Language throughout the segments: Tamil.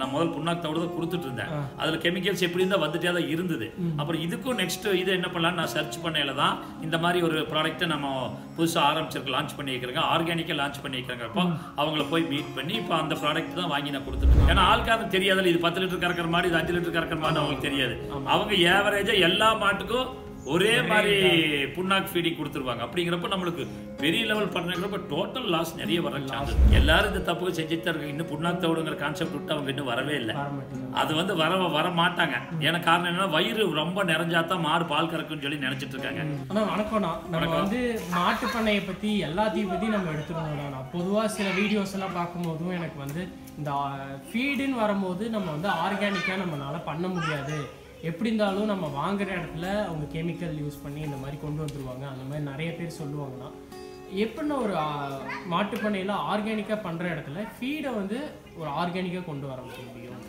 நான் முதல் புண்ணாக்கு தவிடு தான் கொடுத்துட்டு இருந்தேன் அதுல கெமிக்கல்ஸ் எப்படி இருந்தா வந்துட்டே தான் இருந்தது. அப்புறம் இதுக்கும் நெக்ஸ்ட் இது என்ன பண்ணலாம் நான் சர்ச் பண்ணையில தான் இந்த மாதிரி ஒரு ப்ராடக்ட்டை நம்ம புதுசா ஆரம்பிச்சிருக்க லான்ச் பண்ணி வைக்கிறேங்க. ஆர்கானிக்கா லான்ச் பண்ணி வைக்கிறப்போ அவங்கள போய் மீட் பண்ணி இப்போ அந்த ப்ராடக்ட் தான் வாங்கி நான் கொடுத்துருக்கேன் ஏன்னா ஆள்காரன் தெரியாதுல்ல இது பத்து லிட்டர் கறக்கிற மாடு இது அஞ்சு லிட்டர் கறக்கிற மாடு அவங்களுக்கு தெரியாது. அவங்க ஏவரேஜா எல்லா மாட்டுக்கும் ஒரே மாதிரி புண்ணாக்கு ஃபீடிங் கொடுத்துருவாங்க. அப்படிங்கிறப்ப நம்மளுக்கு பெரிய லெவல் பண்ணுறப்ப டோட்டல் லாஸ் நிறைய வர சான்ஸ் எல்லாரும் இந்த தப்புக்கு செஞ்சுட்டு தான் இருக்காங்க. இன்னும் புண்ணாக்கு தவிடுங்கிற கான்செப்ட் விட்டு அவங்க இன்னும் வரவே இல்லை. அது வந்து வர வர மாட்டாங்க. ஏன்னா காரணம் என்னன்னா வயிறு ரொம்ப நிறைஞ்சா தான் மாடு பால் கறக்குன்னு சொல்லி நினைச்சிட்டு இருக்காங்க. ஆனா வணக்கம்ண்ணா நம்ம வந்து மாட்டு பண்ணையை பத்தி எல்லாத்தையும் பத்தி நம்ம எடுத்துக்கணும்ண்ணா நான் பொதுவா சில வீடியோஸ் எல்லாம் பார்க்கும்போதும் எனக்கு வந்து இந்த ஃபீடுன்னு வரும்போது நம்ம வந்து ஆர்கானிக்கா நம்மளால பண்ண முடியாது. எப்படி இருந்தாலும் நம்ம வாங்குற இடத்துல அவங்க கெமிக்கல் யூஸ் பண்ணி இந்த மாதிரி கொண்டு வந்துருவாங்க. அந்த மாதிரி நிறைய பேர் சொல்லுவாங்கன்னா எப்படின்னா ஒரு மாட்டு பண்ணையில ஆர்கானிக்கா பண்ற இடத்துல ஃபீடை வந்து ஒரு ஆர்கானிக்கா கொண்டு வர முடியும்.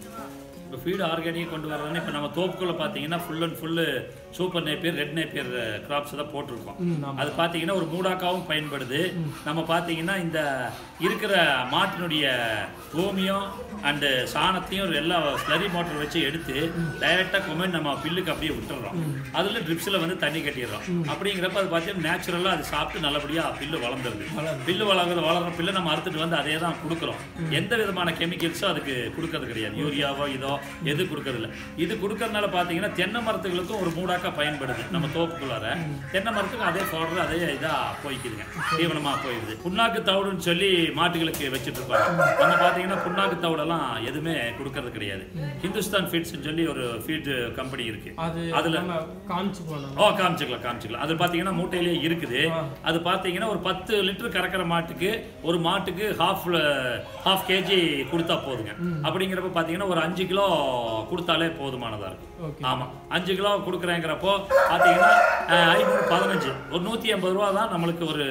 இப்போ ஃபீடு ஆர்கானிக் கொண்டு வரதுன்னு இப்போ நம்ம தோப்புக்குள்ள பார்த்தீங்கன்னா full and full super napier red napier crops தான் போட்டிருக்கோம். அது பார்த்தீங்கன்னா ஒரு மூடாக்காவும் பயன்படுது. நம்ம பார்த்தீங்கன்னா இந்த இருக்கிற மாட்டினுடைய கோமியம் அண்டு சாணத்தையும் ஒரு எல்லா ஸ்லரி மோட்டர் வச்சு எடுத்து டைரெக்டாக கொமெண்ட் நம்ம பில்லுக்கு அப்படியே விட்டுறோம். அதில் ட்ரிப்ஸில் வந்து தண்ணி கட்டிடுறோம். அப்படிங்கிறப்ப அது பார்த்தீங்கன்னா நேச்சுரலாக அது சாப்பிட்டு நல்லபடியாக பில்லு வளர்ந்துருது. பில்லு வளர்க்குறது வளர்ற பில்லை நம்ம அறுத்துட்டு வந்து அதே தான் கொடுக்குறோம். எந்த விதமான கெமிக்கல்ஸும் அதுக்கு கொடுக்கறது கிடையாது. யூரியாவோ இதோ எது கொடுக்கறதில்ல. இது கொடுக்கறதுனால பார்த்தீங்கன்னா தென்னை மரத்துகளுக்கும் ஒரு மூடாக்கா பயன்படுது. நம்ம தோப்புக்குள்ளார. தென்னை மரத்துக்கும் அதே பவுடர் அதே இதாக போய்க்குதுங்க. தீவனமாக போயிடுது. புண்ணாக்கு தவிடுன்னு சொல்லி மாட்டுகளுக்கு வச்சுட்டு இருப்பாங்க நம்ம பார்த்தீங்கன்னா புண்ணாக்கு தவிடெல்லாம் எதுவுமே கொடுக்கறது கிடையாது. ஹிந்துஸ்தான் ஃபீட்ஸ்னு சொல்லி ஒரு ஃபீட் கம்பெனி இருக்கு. அது அதுல- நம்ம காமிச்சு போனோம் ஓ காமிச்சிக்கலாம் காமிச்சிக்கலாம். அது பார்த்தீங்கன்னா மூட்டையிலேயே இருக்குது. அது பார்த்தீங்கன்னா ஒரு பத்து லிட்டர் கறக்கிற மாட்டுக்கு ஒரு மாட்டுக்கு ஹாஃப் ஹாஃப் கேஜி கொடுத்தா போதுங்க. அப்படிங்கிறப்ப பார்த்தீங்கன்னா ஒரு அஞ்சு கிலோ கொடுத்தாலே போதுமானதா இருக்கும். ஓகே. ஆமா. அஞ்சு கிலோ கொடுக்குறேங்கிறப்போ பார்த்தீங்கன்னா ஐநூறு பதினஞ்சு. ஒரு நூற்றி ஐம்பது ரூபா தான் நம்மளுக்கு ஒரு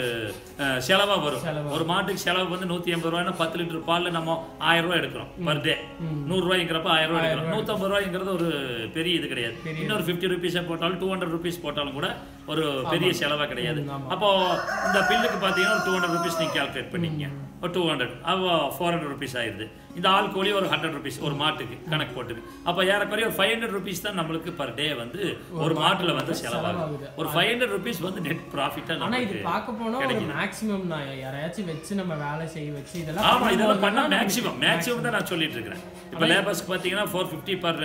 அஹ், செலவா வரும். ஒரு மாட்டுக்கு செலவு வந்து நூற்றி ஐம்பது ரூபாய்னா பத்து லிட்டர் பால்ல நம்ம ஆயிரம் ரூபாய் எடுக்கிறோம் பர் டே நூறுரூவாய்ங்கிறப்ப ஆயிரம் ரூபாய் எடுக்கிறோம். நூற்றம்பது ரூபாய்ங்கிறது ஒரு பெரிய இது கிடையாது. இன்னொரு ஃபிஃப்டி ருபீஸை போட்டாலும் டூ ஹண்ட்ரட் ருபீஸ் போட்டாலும் கூட ஒரு பெரிய செலவா கிடையாது. அப்போ இந்த பில்லுக்கு பார்த்தீங்கன்னா ஒரு டூ ஹண்ட்ரட் ருபீஸ் நீங்கள் கால்குலேட் பண்ணிக்கங்க. ஒரு டூ ஹண்ட்ரட் அப்போ ஃபோர் ஹண்ட்ரட் ருபீஸ் ஆயிடுது. இந்த ஆள் கூலி ஒரு ஹண்ட்ரட் ருபீஸ் ஒரு மாட்டுக்கு கணக்கு போட்டுக்கு அப்போ ஏறக்குறைய ஒரு ஃபைவ் ஹண்ட்ரட் ருபீஸ் தான் நம்மளுக்கு பர் டே வந்து ஒரு மாட்டுல வந்து செலவாகுது. செலவாகுது. ஒரு ஃபைவ் ஹண்ட்ரட் ருபீஸ் வந்து நெட் ப்ராஃபிட்டாக ஆனா இது பார்க்க போனா ஒரு மேக்ஸிமம் நான் யாரையாச்சும் வச்சு நம்ம வேலை செய்ய வச்சு இதெல்லாம் ஆமா இதெல்லாம் பண்ணா பண்ணும்போது மேக்ஸிமம் மேக்ஸிமம் தான் நான் சொல்லிட்டு இருக்கிறேன். இப்போ லேபர்ஸ்க்கு பார்த்தீங்கன்னா ஃபோர் ஃபிஃப்டி பர்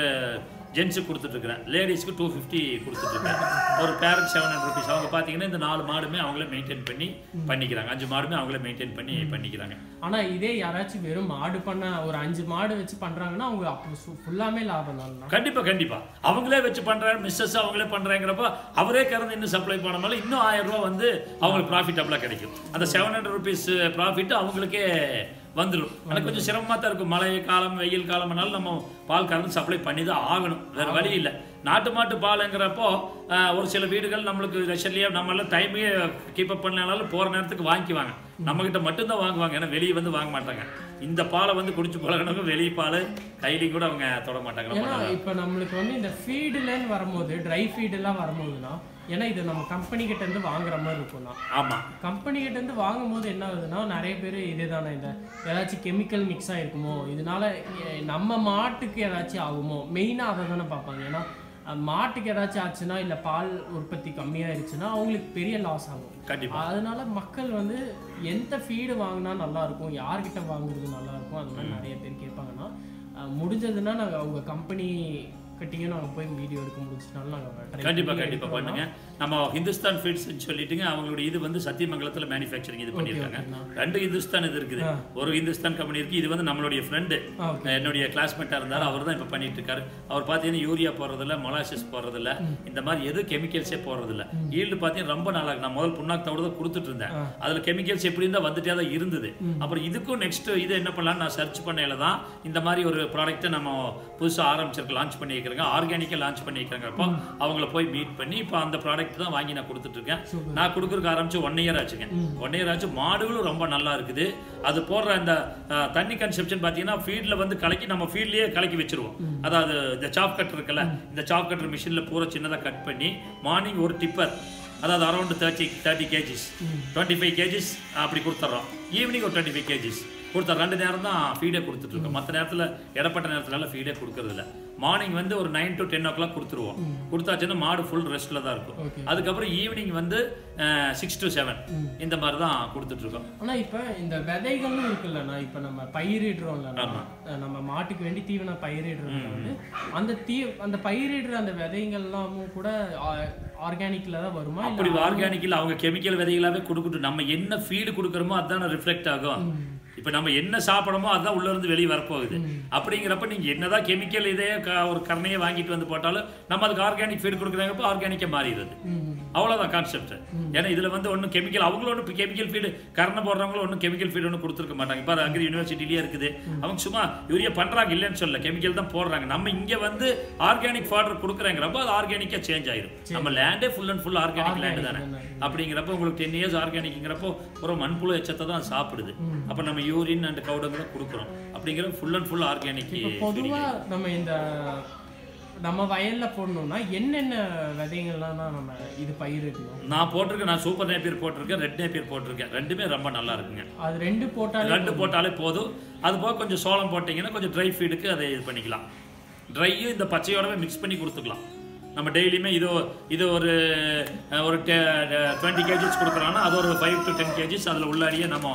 ஜென்ஸுக்கு கொடுத்துட்டு இருக்கிறேன் லேடிஸ்க்கு டூ ஃபிஃப்டி கொடுத்துட்டு இருக்கேன் ஒரு பேரண்ட் செவன் ஹண்ட்ரட் ருபீஸ் அவங்க பார்த்தீங்கன்னா இந்த நாலு மாடுமே அவங்களே மெயின்டைன் பண்ணி பண்ணிக்கிறாங்க. அஞ்சு மாடுமே அவங்களே மெயின்டைன் பண்ணி பண்ணிக்கிறாங்க. ஆனா இதே யாராச்சும் வெறும் மாடு பண்ண ஒரு அஞ்சு மாடு வச்சு பண்றாங்கன்னா அவங்க அப்போ ஃபுல்லாமே லாபம் தான் கண்டிப்பா கண்டிப்பா. அவங்களே வச்சு பண்றாங்க மிஸ்ஸஸ் அவங்களே பண்றாங்கிறப்ப அவரே கறந்து இன்னும் சப்ளை பண்ணனால இன்னும் ஆயிரம் ரூபாய் வந்து அவங்களுக்கு ப்ராஃபிட்டபிளா கிடைக்கும். அந்த செவன் ஹண்ட்ரட் ருபீஸ் ப்ராஃபிட் அவங்களுக்கே வந்துடும் ஆனால் கொஞ்சம் சிரமமா தான் இருக்கும். மழை காலம் வெயில் காலம்னாலும் நம்ம பால் கறந்து சப்ளை பண்ணி தான் ஆகணும். வேற வழி இல்லை. நாட்டு மாட்டு பாலுங்கிறப்போ ஒரு சில வீடுகள் நம்மளுக்கு ரஷ்யன்லேயே நம்மளால டைமே கீப் அப் பண்ணனாலும் போற நேரத்துக்கு வாங்கிக்குவாங்க. நம்ம கிட்ட மட்டும்தான் வாங்குவாங்க. ஏன்னா வெளியே வந்து வாங்க மாட்டாங்க. இந்த பாலை வந்து குடிச்சு பழகினவங்க வெளியே பால் கையிலையும் கூட அவங்க தொட மாட்டாங்க. இப்ப நம்மளுக்கு வந்து இந்த ஃபீடுலன்னு வரும்போது ட்ரை ஃபீடெல்லாம் வரும்போதுன்னா ஏன்னா இது நம்ம கம்பெனி கிட்ட இருந்து வாங்குற மாதிரி இருக்கும்னா. ஆமா. கம்பெனி கிட்ட இருந்து வாங்கும்போது என்ன ஆகுதுன்னா நிறைய பேர் இதுதானே இந்த ஏதாச்சும் கெமிக்கல் மிக்ஸ் ஆயிருக்குமோ இதனால நம்ம மாட்டுக்கு ஏதாச்சும் ஆகுமோ மெயினாக அதை தானே பார்ப்பாங்க. ஏன்னா மாட்டுக்கு ஏதாச்சும் ஆச்சுன்னா இல்லை பால் உற்பத்தி கம்மியாயிருச்சுன்னா அவங்களுக்கு பெரிய லாஸ் ஆகும். கண்டிப்பா. அதனால மக்கள் வந்து எந்த ஃபீடு வாங்கினா நல்லா இருக்கும் யார்கிட்ட வாங்குறது நல்லா இருக்கும் அந்த மாதிரி நிறைய பேர் கேட்பாங்கன்னா முடிஞ்சதுன்னா நாங்கள் அவங்க கம்பெனி கிட்டேயும் நாங்கள் போய் வீடியோ எடுக்க முடிச்சுனாலும் நாங்கள் ட்ரை கண்டிப்பா கண்டிப்பா பண்ணுங்க நம்ம ஹிந்துஸ்தான் ஃபீட்ஸ் சொல்லிட்டுங்க அவங்களுடைய இது வந்து சத்தியமங்கலத்துல மேனுஃபேக்சரிங் இது பண்ணியிருக்காங்க. ரெண்டு ஹிந்துஸ்தான் இது இருக்குது. ஒரு ஹிந்துஸ்தான் கம்பெனி இருக்கு இது வந்து நம்மளுடைய ஃப்ரெண்டு என்னுடைய கிளாஸ்மேட்டா இருந்தாலும் அவர் தான் இப்போ பண்ணிட்டு இருக்காரு அவர் பார்த்தீங்கன்னா யூரியா போடுறதில்ல மொலாசிஸ் போடுறதில்ல. இந்த மாதிரி எது கெமிக்கல்ஸே போடுறதில்ல. ஈல்டு பார்த்தீங்கன்னா ரொம்ப நாளாக நான் முதல் புண்ணாக்கு தவிடு தான் கொடுத்துட்டு இருந்தேன். அதுல கெமிக்கல்ஸ் எப்படி இருந்தா வந்துட்டே தான் இருந்தது. அப்புறம் இதுக்கும் நெக்ஸ்ட் இது என்ன பண்ணலாம் நான் சர்ச் பண்ணையில தான் இந்த மாதிரி ஒரு ப்ராடக்ட்டை நம்ம புதுசா ஆரம்பிச்சிருக்க லான்ச் பண்ணி வைக்கிறேங்க ஆர்கானிக்கா லான்ச் பண்ணி வைக்கிறாங்க அப்போ அவங்கள போய் மீட் பண்ணி இப்போ அந்த ப்ராடக்ட் தான் வாங்கி நான் கொடுத்துட்டு இருக்கேன் நான் கொடுக்குறதுக்கு ஆரம்பிச்சு ஒன் இயர் ஆச்சுங்க. ஒன் இயர் ஆச்சு மாடுகளும் ரொம்ப நல்லா இருக்குது. அது போடுற அந்த தண்ணி கன்செப்ஷன் பார்த்தீங்கன்னா ஃபீல்டில் வந்து கலக்கி நம்ம ஃபீல்ட்லேயே கலக்கி வச்சிருவோம். அதாவது இந்த சாப் கட்டர் இருக்குல்ல இந்த சாப் கட்டர் மிஷினில் பூரா சின்னதாக கட் பண்ணி மார்னிங் ஒரு டிப்பர் அதாவது around thirty thirty KGs twenty five KGs அப்படி கொடுத்துட்றோம். ஈவினிங் ஒரு டுவெண்ட்டி ஃபைவ் கேஜிஸ் கொடுத்த ரெண்டு நேரம் தான் ஃபீடே கொடுத்துட்டு இருக்கோம் மற்ற நேரத்தில் இடப்பட்ட நேரத்துலலாம் ஃபீடே கொடுக்கறது இல்ல மார்னிங் வந்து ஒரு nine to ten o'clock கொடுத்துருவோம் கொடுத்தாச்சுன்னா மாடு ஃபுல் ரெஸ்ட்டில் தான் இருக்கும். அதுக்கப்புறம் ஈவினிங் வந்து சிக்ஸ் டு செவன் இந்த மாதிரி தான் கொடுத்துட்டு இருக்கோம் ஆனா இப்ப இந்த விதைகளும் இருக்குல்லண்ணா இப்ப நம்ம பயிரிடுறோம்ல. நம்ம மாட்டுக்கு வேண்டி தீவனம் பயிரிடுறோம்ல வந்து அந்த தீ அந்த பயிரிடுற அந்த விதைகள்லாமும் கூட ஆர்கானிக்ல தான் வருமா? அப்படி ஆர்கானிக்கில் அவங்க கெமிக்கல் விதைகளாவே கொடுக்கட்டும். நம்ம என்ன ஃபீடு கொடுக்குறோமோ அதுதான் ரிஃப்ளெக்ட் ஆகும். இப்போ நம்ம என்ன சாப்பிடமோ அதுதான் உள்ள இருந்து வெளியே வரப்போகுது. அப்படிங்கிறப்ப நீங்க என்னதான் கெமிக்கல் இதே ஒரு கரணையை வாங்கிட்டு வந்து போட்டாலும் நம்ம அதுக்கு ஆர்கானிக் ஃபீடு கொடுக்குறாங்கப்போ ஆர்கானிக்காக மாறிடுது. ம். அவ்வளவுதான் கான்செப்ட் ஏன்னா இதுல வந்து ஒன்றும் கெமிக்கல் அவங்களும் ஒன்றும் கெமிக்கல் ஃபீடு கரணை போடுறவங்களும் ஒன்றும் கெமிக்கல் ஃபீடு ஒன்றும் கொடுத்துருக்க மாட்டாங்க. இப்போ அக்ரி யூனிவர்சிட்டிலேயே இருக்குது. அவங்க சும்மா யூரியா பண்றாங்க இல்லைன்னு சொல்லல. கெமிக்கல் தான் போடுறாங்க. நம்ம இங்க வந்து ஆர்கானிக் ஃபாடர் கொடுக்குறாங்கிறப்ப அது ஆர்கானிக்கா சேஞ்ச் ஆயிரும். நம்ம லேண்டே full and full organic land தானே. அப்படிங்கிறப்ப உங்களுக்கு டென் இயர்ஸ் ஆர்கானிக்ங்கிறப்போ ஒரு மண்புழு எச்சத்தை தான் சாப்பிடுது. அப்ப நம்ம யூரின் அண்ட் கவுடங்களை கொடுக்குறோம். அப்படிங்கிற ஃபுல் அண்ட் ஃபுல் ஆர்கானிக் பொதுவா நம்ம இந்த நம்ம வயல்ல போடணும்னா என்னென்ன விதைகள்லாம் தான் நம்ம இது பயிரிடணும் நான் போட்டிருக்கேன் நான் சூப்பர் நேப்பியர் போட்டிருக்கேன் ரெட் நேப்பியர் போட்டிருக்கேன். ரெண்டுமே ரொம்ப நல்லா இருக்குங்க. அது ரெண்டு போட்டாலே ரெண்டு போட்டாலே போதும். அது போக கொஞ்சம் சோளம் போட்டிங்கன்னா கொஞ்சம் ட்ரை ஃபீடுக்கு அதை இது பண்ணிக்கலாம். ட்ரையும் இந்த பச்சையோடவே மிக்ஸ் பண்ணி கொடுத்துக்கலாம். நம்ம டெய்லியுமே இது இது ஒரு ஒரு டுவெண்ட்டி கேஜிஸ் கொடுக்குறோன்னா அது ஒரு ஃபைவ் டு டென் கேஜிஸ் அதில் உள்ளாடியே நம்ம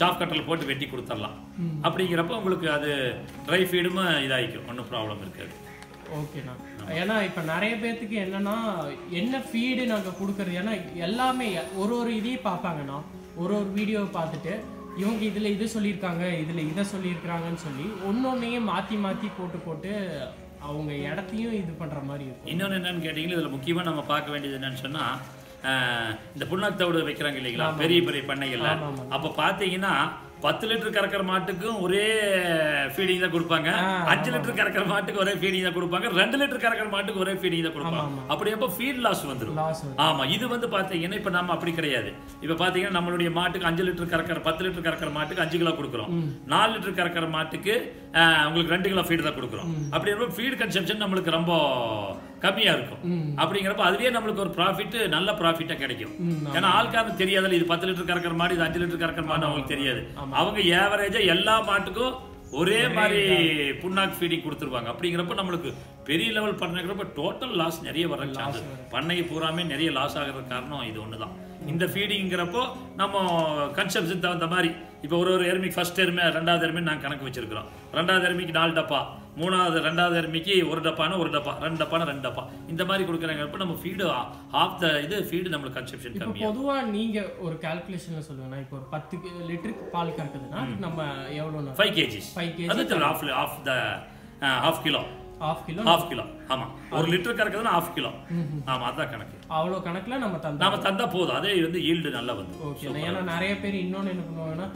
சாப் கட்டரில் போட்டு வெட்டி கொடுத்துடலாம். அப்படிங்கிறப்ப உங்களுக்கு அது ட்ரை ஃபீடும் இதாகிக்கும். ஒன்றும் ப்ராப்ளம் இருக்காது. ஓகேண்ணா ஏன்னா இப்போ நிறைய பேர்த்துக்கு என்னன்னா என்ன ஃபீடு நாங்கள் கொடுக்குறது? ஏன்னா எல்லாமே ஒரு ஒரு இதையும் பார்ப்பாங்கண்ணா. ஒரு ஒரு வீடியோவை பார்த்துட்டு இவங்க இதில் இது சொல்லியிருக்காங்க இதில் இதை சொல்லியிருக்கிறாங்கன்னு சொல்லி ஒன்னொன்னையும் மாற்றி மாற்றி போட்டு போட்டு அவங்க இடத்தையும் இது பண்ணுற மாதிரி இருக்கும். இன்னொன்று என்னன்னு கேட்டிங்கன்னா இதில் முக்கியமாக நம்ம பார்க்க வேண்டியது என்னன்னு சொன்னால் இந்த புண்ணாக்கு தவிடு வைக்கிறாங்க இல்லைங்களா? பெரிய பெரிய பண்ணைகள்ல. அப்போ பார்த்தீங்கன்னா பத்து லிட்டர் கறக்கிற மாட்டுக்கும் ஒரே ஃபீடிங் தான் கொடுப்பாங்க. அஞ்சு லிட்டர் கறக்கிற மாட்டுக்கு ஒரே ஃபீடிங் தான் கொடுப்பாங்க. ரெண்டு லிட்டர் கறக்கிற மாட்டுக்கு ஒரே ஃபீடிங் தான் கொடுப்பாங்க. அப்படி அப்போ ஃபீட் லாஸ் வந்துடும் ஆமா இது வந்து பாத்தீங்கன்னா இப்ப நம்ம அப்படி கிடையாது. இப்ப பாத்தீங்கன்னா நம்மளுடைய மாட்டுக்கு அஞ்சு லிட்டர் கறக்கிற பத்து லிட்டர் கறக்கிற மாட்டுக்கு அஞ்சு கிலோ கொடுக்குறோம். நாலு லிட்டர் கறக்கிற மாட்டுக்கு உங்களுக்கு ரெண்டு கிலோ ஃபீடு தான் கொடுக்குறோம். அப்படி ஃபீடு கன்சம்ஷன் நம்மளுக்கு ரொம்ப கம்மியா இருக்கும். அப்படிங்கிறப்ப அதுலயே நம்மளுக்கு ஒரு ப்ராஃபிட் நல்ல ப்ராஃபிட்டா கிடைக்கும். ஏன்னா ஆள்காரனுக்கு தெரியாதுல்ல இது பத்து லிட்டர் கறக்கிற மாடு இது அஞ்சு லிட்டர் கறக்கிற மாடு அவங்களுக்கு தெரியாது. அவங்க ஏவரேஜா எல்லா மாட்டுக்கும் ஒரே மாதிரி புண்ணாக்கு ஃபீடிங் கொடுத்துருவாங்க. அப்படிங்கிறப்ப நம்மளுக்கு பெரிய லெவல் பண்ணுறப்ப டோட்டல் லாஸ் நிறைய வர சான்ஸ் பண்ணையை பூராமே நிறைய லாஸ் ஆகிறதுக்கு காரணம் இது ஒன்று தான் இந்த ஃபீடிங்கிறப்போ நம்ம கன்செப்ஷன் தகுந்த மாதிரி இப்போ ஒரு ஒரு எருமைக்கு ஃபர்ஸ்ட் எருமை ரெண்டாவது எருமை நாங்கள் கணக்கு வச்சிருக்கிறோம். ரெண்டாவது எருமைக்கு நாலு டப்பா மூணாவது ரெண்டாவது எருமைக்கு ஒரு டப்பானா ஒரு டப்பா ரெண்டு டப்பானா ரெண்டு டப்பா. இந்த மாதிரி கொடுக்குறாங்கிறப்ப நம்ம ஃபீடு ஆஃப் த இது ஃபீடு நம்மளுக்கு கன்செப்ஷன் இப்போ கம்மியாக பொதுவா நீங்க ஒரு கால்குலேஷன்ல சொல்லுவேன்னா இப்போ ஒரு பத்து லிட்டருக்கு பால் கறக்குதுன்னா நம்ம எவ்வளோண்ணா five KGs five KG of of the half kilo half kilo half kilo ஆமா. ஒரு லிட்டர் கறக்குதுன்னா ஹாஃப் கிலோ ஆமா அதான் கணக்கு. அவ்வளோ கணக்குல நம்ம தந்தோம் நாம தந்தா போதும். அதே வந்து ஈல்டு நல்லா வந்து. ஓகே ஏன்னா நிறைய பேர் இன்னொன்னு என்ன பண்ணுவாங்கன்னா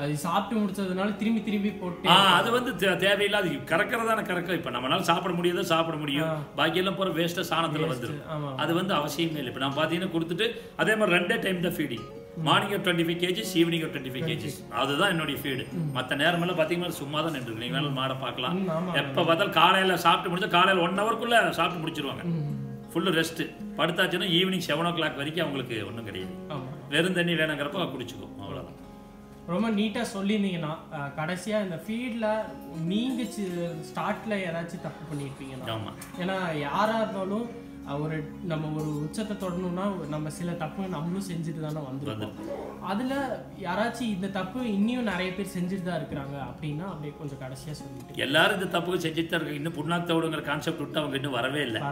அது சாப்பிட்டு முடிச்சதுனால திரும்பி திரும்பி போட்டு அது வந்து தேவையில்லாத கறக்கிறதான கறக்க. இப்ப நம்மளால சாப்பிட முடியாதோ சாப்பிட முடியும். பாக்கி எல்லாம் போற வேஸ்ட்டா சாணத்துல வந்துடும் அது வந்து அவசியமே இல்லை. இப்போ நான் பார்த்தீங்கன்னா கொடுத்துட்டு அதே மாதிரி ரெண்டே டைம் தான் ஃபீடிங் மார்னிங் ஒரு டுவெண்ட்டி ஃபைவ் கேஜிஸ் ஈவினிங் ஒரு டுவெண்ட்டி ஃபைவ் கேஜிஸ் அதுதான் என்னுடைய ஃபீடு மற்ற நேரமெல்லாம் பார்த்தீங்கன்னா சும்மா தான் நின்று நீங்க வேணாலும் மாடை பார்க்கலாம். எப்போ பார்த்தாலும் காலையில சாப்பிட்டு முடிச்சா காலையில ஒன் ஹவருக்குள்ள சாப்பிட்டு முடிச்சிருவாங்க. ஃபுல்லு ரெஸ்ட் படுத்தாச்சுன்னா ஈவினிங் செவன் ஓ கிளாக் வரைக்கும் அவங்களுக்கு ஒன்றும் கிடையாது. வெறும் தண்ணி வேணுங்கிறப்ப குடிச்சுக்கும். அவ்வளோதான் ரொம்ப நீட்டா சொல்லியிருந்தீங்கன்னா அஹ், கடைசியா இந்த ஃபீல்ட்ல நீங்க ஸ்டார்ட்ல ஏதாச்சும் தப்பு பண்ணியிருப்பீங்கன்னா ஏன்னா யாரா இருந்தாலும் ஒரு நம்ம ஒரு உச்சத்தை தொடணும்னா நம்ம சில தப்பு நம்மளும் செஞ்சுட்டு தானே வந்திருக்கோம். அதுல யாராச்சும் இந்த தப்பு இன்னியும் நிறைய பேர் செஞ்சுட்டு தான் இருக்கிறாங்க அப்படின்னா அப்படியே கொஞ்சம் கடைசியா சொல்லிட்டு. எல்லாரும் இந்த தப்புக்கு செஞ்சுட்டு தான் இருக்காங்க இன்னும் புண்ணாக்கு கான்செப்ட் விட்டு அவங்க இன்னும் வரவே இல்லை.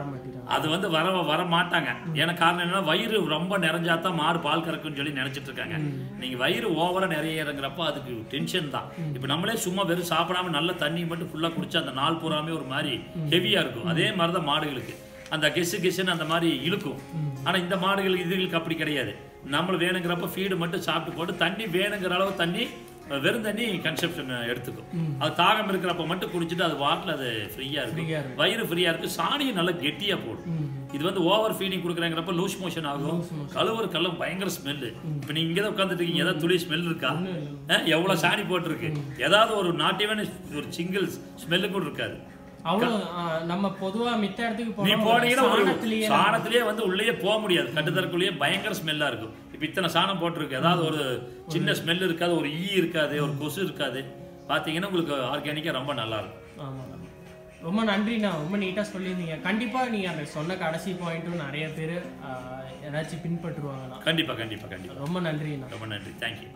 அது வந்து வர வர மாட்டாங்க. ஏன்னா காரணம் என்னன்னா வயிறு ரொம்ப நிறைஞ்சாதான் மாடு பால் கறக்குன்னு சொல்லி நினைச்சிட்டு இருக்காங்க. நீங்க வயிறு ஓவரா நிறைய இறங்குறப்ப அதுக்கு டென்ஷன் தான். இப்ப நம்மளே சும்மா வெறும் சாப்பிடாம நல்ல தண்ணி மட்டும் ஃபுல்லா குடிச்சா அந்த நாள் பூராமே ஒரு மாதிரி ஹெவியா இருக்கும். அதே மாதிரி தான் மாடுகளுக்கு. அந்த கெசு கெசுன்னு அந்த மாதிரி இழுக்கும். ஆனா இந்த மாடுகள் இதுகளுக்கு அப்படி கிடையாது. நம்ம வேணுங்கிறப்ப ஃபீடு மட்டும் சாப்பிட்டு போட்டு தண்ணி வேணுங்கிற அளவு தண்ணி வெறும் தண்ணி கன்செப்ஷன் எடுத்துக்கும். அது தாகம் இருக்கிறப்ப மட்டும் குடிச்சிட்டு அது வாட்டில் அது ஃப்ரீயா இருக்கும். இருக்கும். வயிறு ஃப்ரீயா இருக்கு சாணியும் நல்லா கெட்டியா போடும். இது வந்து ஓவர் ஃபீடிங் கொடுக்குறாங்கிறப்ப லூஸ் மோஷன் ஆகும். கழுவுற கல்லும் பயங்கர ஸ்மெல்லு இப்போ நீங்க இங்கே தான் உட்காந்துட்டு இருக்கீங்க. ஏதாவது துளி ஸ்மெல் இருக்கா? எவ்வளவு சாணி போட்டிருக்கு? ஏதாவது ஒரு நாட் ஈவன் ஒரு சிங்கிள் ஸ்மெல்லு கூட இருக்காது. அஹ், நம்ம பொதுவா மித்த இடத்துக்கு நீ போனா போனீங்கன்னா சாணத்திலேயே சாணத்திலேயே வந்து உள்ளேயே போக முடியாது. கட்டுத்தரக்குள்ளேயே பயங்கர ஸ்மெல்லா இருக்கும். இப்போ இத்தனை சாணம் போட்டிருக்கு. ஏதாவது ஒரு சின்ன ஸ்மெல் இருக்காது ஒரு ஈ இருக்காது ஒரு கொசு இருக்காது. பார்த்தீங்கன்னா உங்களுக்கு ஆர்கானிக்காக ரொம்ப நல்லா இருக்கும். ஆமாம் ரொம்ப நன்றிண்ணா. ரொம்ப நீட்டாக சொல்லியிருந்தீங்க. கண்டிப்பாக நீங்கள் அந்த சொன்ன கடைசி பாயிண்ட்டும் நிறைய பேர் ஏதாச்சும் பின்பற்றுவாங்கண்ணா. கண்டிப்பாக கண்டிப்பாக கண்டிப்பாக ரொம்ப நன்றிண்ணா. ரொம்ப நன்றி. தேங்க்யூ